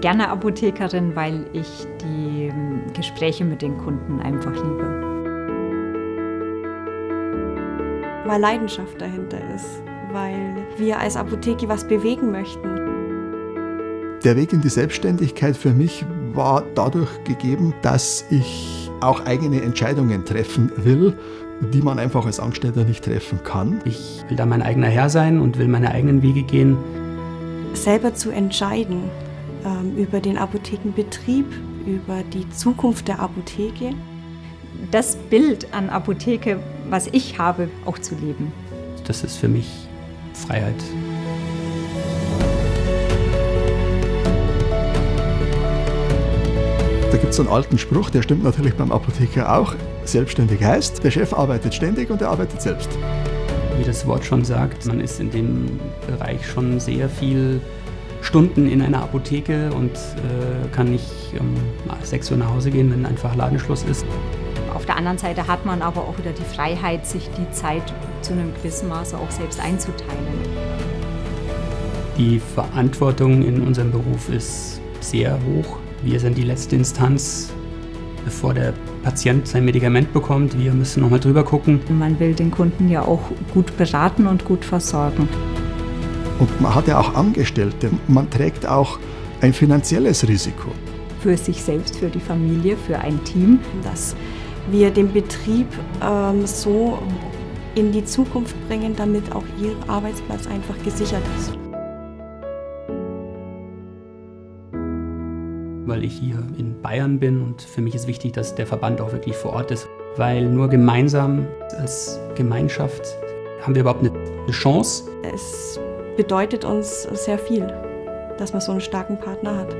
gerne Apothekerin, weil ich die ähm, Gespräche mit den Kunden einfach liebe. Weil Leidenschaft dahinter ist, weil wir als Apotheke was bewegen möchten. Der Weg in die Selbstständigkeit für mich war dadurch gegeben, dass ich auch eigene Entscheidungen treffen will, die man einfach als Angestellter nicht treffen kann. Ich will da mein eigener Herr sein und will meine eigenen Wege gehen. Selber zu entscheiden über den Apothekenbetrieb, über die Zukunft der Apotheke. Das Bild an Apotheke, was ich habe, auch zu leben. Das ist für mich Freiheit. Da gibt es so einen alten Spruch, der stimmt natürlich beim Apotheker auch. Selbstständig heißt, der Chef arbeitet ständig und er arbeitet selbst. Wie das Wort schon sagt, man ist in dem Bereich schon sehr viel Stunden in einer Apotheke und äh, kann nicht um 6 Uhr nach Hause gehen, wenn einfach Ladenschluss ist. Auf der anderen Seite hat man aber auch wieder die Freiheit, sich die Zeit zu einem gewissen Maße auch selbst einzuteilen. Die Verantwortung in unserem Beruf ist sehr hoch. Wir sind die letzte Instanz, bevor der Patient sein Medikament bekommt. Wir müssen nochmal drüber gucken. Man will den Kunden ja auch gut beraten und gut versorgen. Und man hat ja auch Angestellte. Man trägt auch ein finanzielles Risiko. Für sich selbst, für die Familie, für ein Team. Dass wir den Betrieb ähm, so in die Zukunft bringen, damit auch ihr Arbeitsplatz einfach gesichert ist. weil ich hier in Bayern bin und für mich ist wichtig, dass der Verband auch wirklich vor Ort ist, weil nur gemeinsam als Gemeinschaft haben wir überhaupt eine Chance. Es bedeutet uns sehr viel, dass man so einen starken Partner hat.